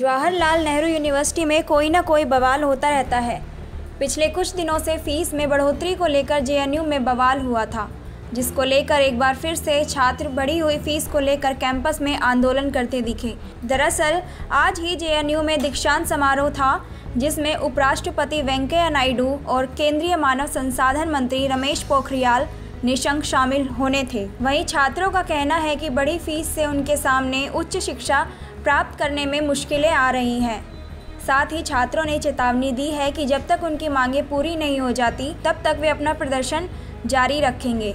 Jawaharlal Nehru university में कोई ना कोई बवाल होता रहता है। पिछले कुछ दिनों से फ़ीस में बढ़ोतरी को लेकर जेएनयू में बवाल हुआ था, जिसको लेकर एक बार फिर से छात्र बढ़ी हुई फ़ीस को लेकर कैंपस में आंदोलन करते दिखे। दरअसल, आज ही जेएनयू में दीक्षांत समारोह था, जिसमें उपराष्ट्रपति वेंकैया नायडू और केंद्रीय मानव संसाधन मंत्री रमेश पोखरियाल निशंक शामिल होने थे। वहीं छात्रों का कहना है कि बड़ी फ़ीस से उनके सामने उच्च शिक्षा प्राप्त करने में मुश्किलें आ रही हैं। साथ ही छात्रों ने चेतावनी दी है कि जब तक उनकी मांगें पूरी नहीं हो जाती, तब तक वे अपना प्रदर्शन जारी रखेंगे।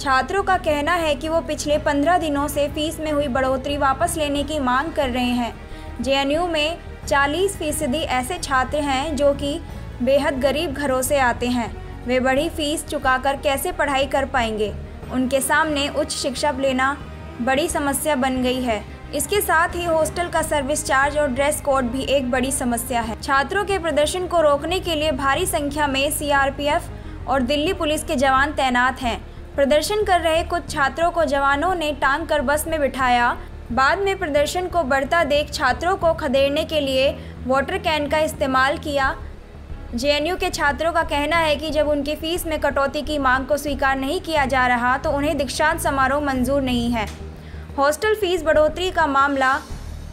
छात्रों का कहना है कि वो पिछले पंद्रह दिनों से फ़ीस में हुई बढ़ोतरी वापस लेने की मांग कर रहे हैं। जेएनयू में 40 फ़ीसदी ऐसे छात्र हैं जो कि बेहद गरीब घरों से आते हैं। वे बड़ी फ़ीस चुकाकर कैसे पढ़ाई कर पाएँगे? उनके सामने उच्च शिक्षा लेना बड़ी समस्या बन गई है। इसके साथ ही हॉस्टल का सर्विस चार्ज और ड्रेस कोड भी एक बड़ी समस्या है। छात्रों के प्रदर्शन को रोकने के लिए भारी संख्या में सीआरपीएफ और दिल्ली पुलिस के जवान तैनात हैं। प्रदर्शन कर रहे कुछ छात्रों को जवानों ने टांग कर बस में बिठाया। बाद में प्रदर्शन को बढ़ता देख छात्रों को खदेड़ने के लिए वाटर कैन का इस्तेमाल किया। जेएनयू के छात्रों का कहना है कि जब उनकी फ़ीस में कटौती की मांग को स्वीकार नहीं किया जा रहा तो उन्हें दीक्षांत समारोह मंजूर नहीं है। हॉस्टल फ़ीस बढ़ोतरी का मामला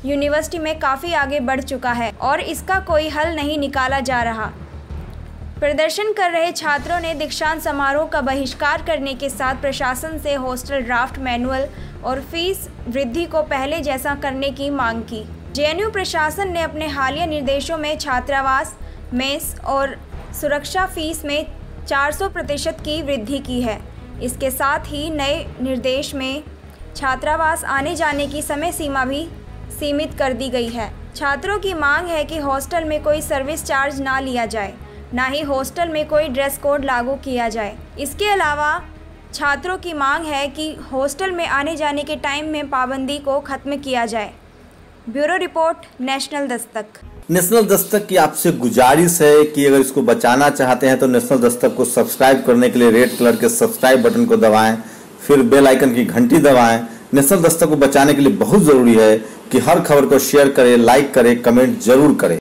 यूनिवर्सिटी में काफ़ी आगे बढ़ चुका है और इसका कोई हल नहीं निकाला जा रहा। प्रदर्शन कर रहे छात्रों ने दीक्षांत समारोह का बहिष्कार करने के साथ प्रशासन से हॉस्टल ड्राफ्ट मैनुअल और फ़ीस वृद्धि को पहले जैसा करने की मांग की। जेएनयू प्रशासन ने अपने हालिया निर्देशों में छात्रावास, मेस और सुरक्षा फ़ीस में 400 प्रतिशत की वृद्धि की है। इसके साथ ही नए निर्देश में छात्रावास आने जाने की समय सीमा भी सीमित कर दी गई है। छात्रों की मांग है कि हॉस्टल में कोई सर्विस चार्ज ना लिया जाए, ना ही हॉस्टल में कोई ड्रेस कोड लागू किया जाए। इसके अलावा छात्रों की मांग है कि हॉस्टल में आने जाने के टाइम में पाबंदी को खत्म किया जाए। Bureau report, national Dastak. National Dastak की आपसे गुजारिश है कि अगर इसको बचाना चाहते हैं तो नेशनल दस्तक को सब्सक्राइब करने के लिए रेड कलर के सब्सक्राइब बटन को दबाएँ। फिर बेल आइकन की घंटी दबाएँ। नेशनल दस्तक को बचाने के लिए बहुत ज़रूरी है कि हर खबर को शेयर करें लाइक करें कमेंट ज़रूर करें।